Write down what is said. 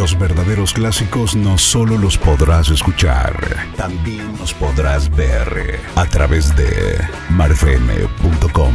Los verdaderos clásicos no solo los podrás escuchar, también los podrás ver a través de marfm.com.